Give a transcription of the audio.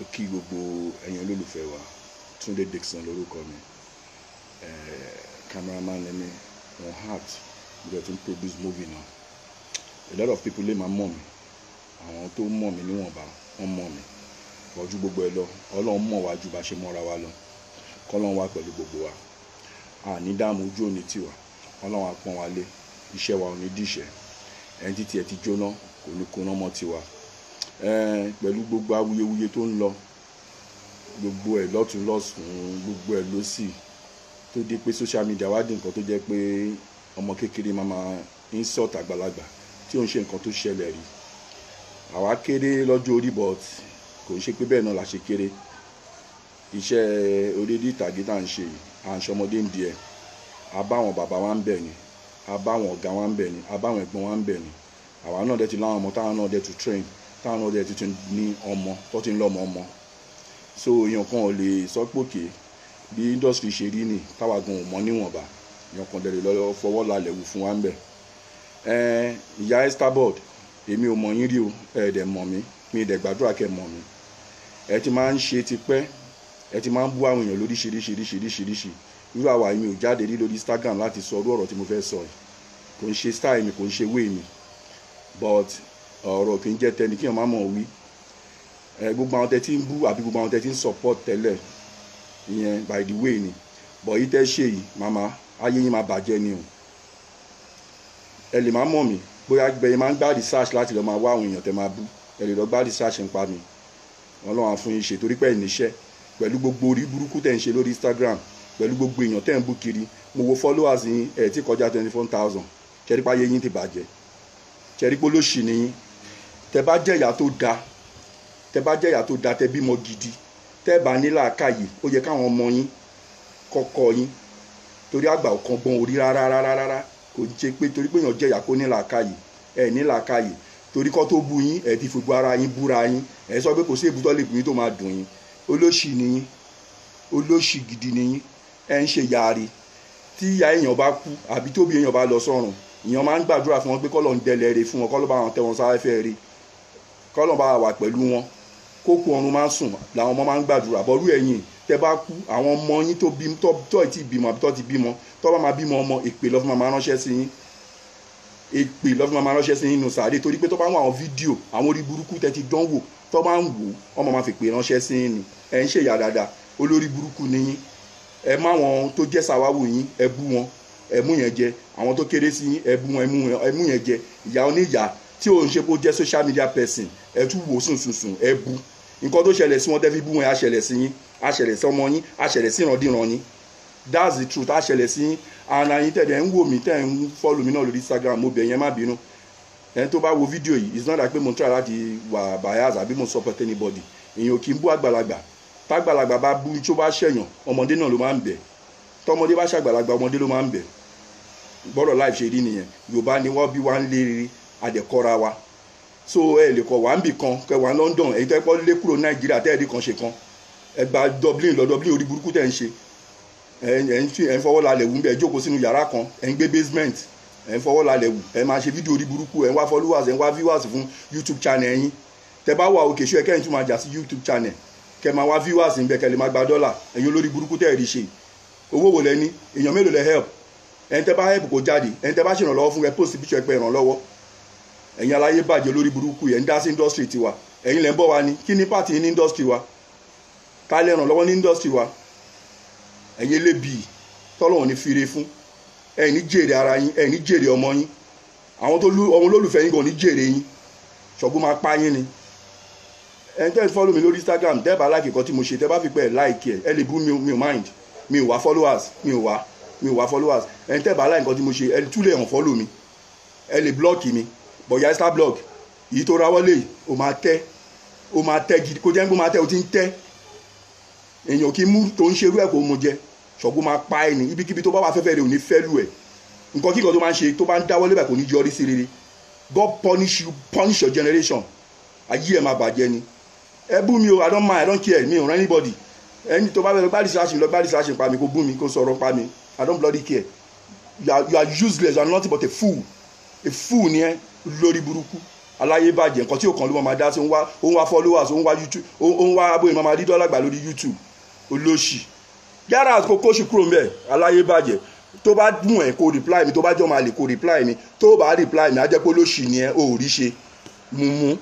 ó kí gbogbo ẹ̀yin olólùfẹ́ wa Túndé Dixon lórúkọ mi. Cameraman ni mi wọn heart mo jẹ́ tún produce movie náà. A lot of people lè máa mọ̀ mi àwọn tó mọ̀ mi níwọ̀nba wọ́n mọ̀ mi ọjú gbogbo ẹ lọ ọlọ́run mọ̀ wá ju bá ṣe mọ́ra wa lọ. Kọ́lọ́run wá pẹ̀lú gbogbo wa. Àní dààmú ojú òní tiwa. Ọlọ́run á wa lé. Iṣẹ́ wa ò ní dìṣẹ́. Ẹni títí ẹ ti jóná kò ní kóná mọ́ tiwa pẹ̀lú gbogbo awuyewuye tó ń lọ gbogbo ẹ̀ lọ́tún lọ́sùn gbogbo ẹ̀ lọ́sì tó dé pé social media wá di nǹkan tó jẹ́ pé ọmọ kékeré máa ma insult àgbàlagbà tí ò ń ṣe nǹkan tó ṣẹlẹ̀ rí. Àwa kéré lọ́jọ́ orí but kò ń ṣe pé bẹ́ẹ̀ náà la ṣe kéré. Iṣẹ́ orílẹ̀ ìtàgé tá à ń ṣe yìí à ń ṣọmọdé ń di ẹ̀. A bá àwọn bàbá wa ń bẹ̀ ni a bá àwọn ọ̀gá wa ń bẹ̀ ni a bá àwọn ẹ̀gbọ́n wa ń bẹ̀ ni. Àwa náà dẹ̀ ti láwọn ọmọ táwọn náà dẹ̀ ti train táwọn náà dẹ̀ ti tún ní ọmọ tó ti ń lọ́mọ ọmọ. So èèyàn kan ò lè sọ pé òkè bí industry ṣe rí ni táwa gan ò mọ níwọ̀nba. Èèyàn kan dẹ̀ lè lọ fọwọ́ lálẹ́ wù fún wa ń bẹ̀. Ìyá Estabod èmi ò mọ yín rí o ẹ dẹ̀ mọ̀ mí. Mi dẹ̀ gbàdúrà kẹ́ mọ̀ mí. Ẹ ti máa ń ṣe tipẹ́. Ẹ ti máa ń bú àwọn èèyàn lóríṣiríṣiríṣiríṣi. Irú àwa mi ò jáde rí lórí Instagram láti sọ irú ọ̀rọ̀ tí mo fẹ́ sọ yìí. Kò ń ṣe style mi kò ń ṣe way mi. But ọ̀rọ̀ kì í jẹ́ tẹni kí èèyàn má mọ̀ wí. Gbogbo àwọn tẹ ti ń bú àbí gbogbo àwọn tẹ ti ń support tẹ́lẹ̀ ìyẹn by the way ni. But yìí tẹ́ ṣe yìí màmá ayé yín máa bàjẹ́ ni o. Ẹ lè má mọ̀ mí bóyá gbẹ̀yìn máa ń gbá research láti lọ́ọ́ máa wá àwọn èèyàn tẹ́ máa bú. Ẹ lè lọ gbá research ń pa mi ọlọ́run á fún yín ṣe torí pé ìníṣẹ́ pẹ̀lú gbogbo orí burúkú tẹ̀ ń ṣe lórí Instagram pẹ̀lú gbogbo èèyàn tẹ̀ ń bú kiri mo wo followers yín ẹ̀ tí kọjá twenty four thousand ṣẹ́rípá ayé yín ti bàjẹ́? Ṣẹ́rípó ló ṣì nìyín tẹ bá jẹ́ ìyá tó da tẹ bá jẹ́ ìyá tó da tẹ bímọ gidi tẹ bá ní làákàyè ó yẹ káwọn ọmọ yín kọ́kọ́ yín. Torí àgbà ò kan gbọ́n orí rárá rárá rárá. Kò jẹ́ pé torí pé èèyàn jẹ́ ìyá kó ní làákàyè ẹ̀ ní làákàyè. Torí kọ́ tó bú yín ẹ̀ ti fògbó ara yín búra yín. Ẹ̀ sọ pé kò sí èbútọ́ lè bú yín tó máa dùn yín. Olóṣì ni yín. Olóṣì gidi ni yín. Ẹ̀ ń ṣe yaari tí ìyá èèyàn bá kú àbí tóbi èèyàn bá lọ sọ́run èèyàn máa ń gbàdúrà fún wọn pé kọ́lọ̀ ń dẹlẹ̀ rè fún wọn kọ́lọ̀ bá wọn tẹ wọn sáfẹ́ rè kọ́lọ̀ bá wà pẹ̀lú wọn kókó ọrùn máa ń sùn làwọn ọmọ máa ń gbàdúrà. Bọ́rú ẹ̀yìn tẹ bá kú àwọn ọmọ yín tó bí tọ́ tí bímọ àbí tọ́ ti bímọ tọ́ bá máa bímọ ọmọ èpè lọ́fún máa ránṣẹ́ sí yín. Èpè lọ́fún máa ránṣẹ́ sí yín nù sàárè torí pé tọ́ bá ń wọ àwọn fídíò àwọn orí burúkú tẹ́ ti dán wò tọ́ bá ń wò ọmọ máa fi pè ránṣẹ́ sí yín ni. Ẹ̀ ń ṣèyà dáadáa olórí burúkú ni yín. Ẹ má wọn tó jẹ́ sàwáwò yín ẹ bú wọn ẹ mú yẹn jẹ. Àwọn tó kéré sí yín ẹ bú wọn ẹ mú yẹn jẹ. Ìyá oníyà tí ò ń ṣe kó jẹ́ social media person ẹ tún wò sùnsùnsùn ẹ bú nǹkan tó ṣẹlẹ̀ sí wọn tẹ́ bú wọn á ṣẹlẹ̀ sí yín á sí ọmọ yín á sí ìrandíran yín. That's the truth á ṣẹlẹ̀ sí yín. And ayin tẹ̀lé ń wò mí tẹ̀ ń follow mi náà lórí Instagram mo bẹ̀ yẹn má bínú. Ẹni tó bá wo fídíò yìí it's not like pé mo try láti wà bias àbí mo support anybody. Èèyàn kì í bú àgbàlagbà. Tágbàlagbà bá bú tó bá ṣẹ̀yàn ọmọdé náà ló máa ń bẹ̀. Tọmọdé bá ṣàgbàlagbà ọmọdé ló máa ń bẹ̀. Gbọ́dọ̀ life ṣe rí nìyẹn. Yorùbá ni wọ́n bí wá ń lé rere àdẹ̀kọ́ra wa. So ẹ lè kọ̀ wá ń bì kan kẹ wá London èyí tẹ́ pọ́ lé kúrò nàìjíríà tẹ́ ẹ̀ rí kan ṣe kan. Ẹ gba Dublin lọ Dublin orí burúkú tẹ́ ń ṣe. Ẹ ń fọwọ́ lálẹ́ wù ń bẹ̀ ẹ jókòó sínú yàrá kan ẹ ń gbé basement ẹ ń fọwọ́ lálẹ́ wù ẹ máa ṣe fídíò orí burúkú ẹ ń wá followers ẹ ń wá viewers fún YouTube channel yín. Tẹ́ bá wà òkè ṣú ẹ kẹ́yìn tún máa jà sí YouTube channel? Kẹ́ máa wá viewers ń bẹ̀ kẹ́ lè máa gba dọ́là ẹ̀yin olórí burúkú tẹ́ ẹ̀ rí ṣe. Owó wò lẹ́ni èèyàn mélòó lẹ help? Ẹni tẹ́ bá help kó jáde. Ẹni tẹ́ bá ṣèrànlọ́wọ́ fún ẹ post picture ẹ pé ìrànlọ́wọ́ ẹ̀yin aláyé bàjẹ́ lórí burúkú yẹn ń dá sí industry tiwa. Ẹ̀yin lẹ́ ń bọ̀ wá ní kí ni pàtì ní industry wa? Ká lè ràn lọ́wọ́ ní industry wa. Ẹ̀yin lébi tọ́lọ́wọ́n ní fire fún. Ẹ̀yin ní jèrè ara yín ẹ̀yin ní jèrè ọmọ yín. Àwọn tó ọmọ olólùfẹ́ yín gan ní jèrè yín. Ṣọ̀gbọ́n máa pa yín ni. Ẹni tẹ́ ẹ follow mi lórí Instagram tẹ́ bá like nǹkan tí mo ṣe tẹ́ bá fi pẹ́ ẹ̀ like ẹ̀ ẹ lè bú mi ò mind. Mi ò wá followers mi ò wá mi ò wá followers. Ẹni tẹ́ bá like nǹkan tí mo ṣe ẹ tún lè hàn follow mi. Ẹ lè block mi bọ̀yá star blog yìí tó ra wọlé o máa tẹ́ o máa tẹ́ gidi. Kó jẹ́ o máa tẹ́ o ti ń tẹ́. Èèyàn kì í mú tó ń ṣerú ẹ̀ kó mu jẹ. Ṣọ̀gbọ́n máa pa ẹ̀ ní ibikíbi tó bá wà fẹ́fẹ́ rẹ̀ ò ní fẹ́ lù ẹ̀. Nǹkan kíkan tó máa ń ṣe tó bá ń dáwọ́ lébẹ̀ kò ní yọrí sí rere. God punish you punish your generation. Ayé ẹ̀ máa bàjẹ́ ni. Ẹ bú mi o I don't mind I don't care. Mi ò rán anybody. Ẹni tó bá fẹ́ lọ gbá research lọ gbá research pa mi kó bú mi kó sọ̀rọ̀ pa mi. I don't bloody care. You are, you are useless. You are nothing but a fool. A fool ni ẹ lórí burúkú. Aláyé bàjẹ́ nǹkan tí ò kàn ló máa dá sí ń wá ń wá followers ń wá youtube ń wá bóyá máa rí dọ́là gbà lórí youtube. Olóṣì. Yàrá kó kóṣì kúrò bẹ̀. Aláyé bàjẹ́. Tó bá dùn ẹ̀ kó reply mi tó bá jọ́ máa lè kó reply mi tó bá reply mi á jẹ́ olóṣì ni ẹ ò rí ṣe. Mumu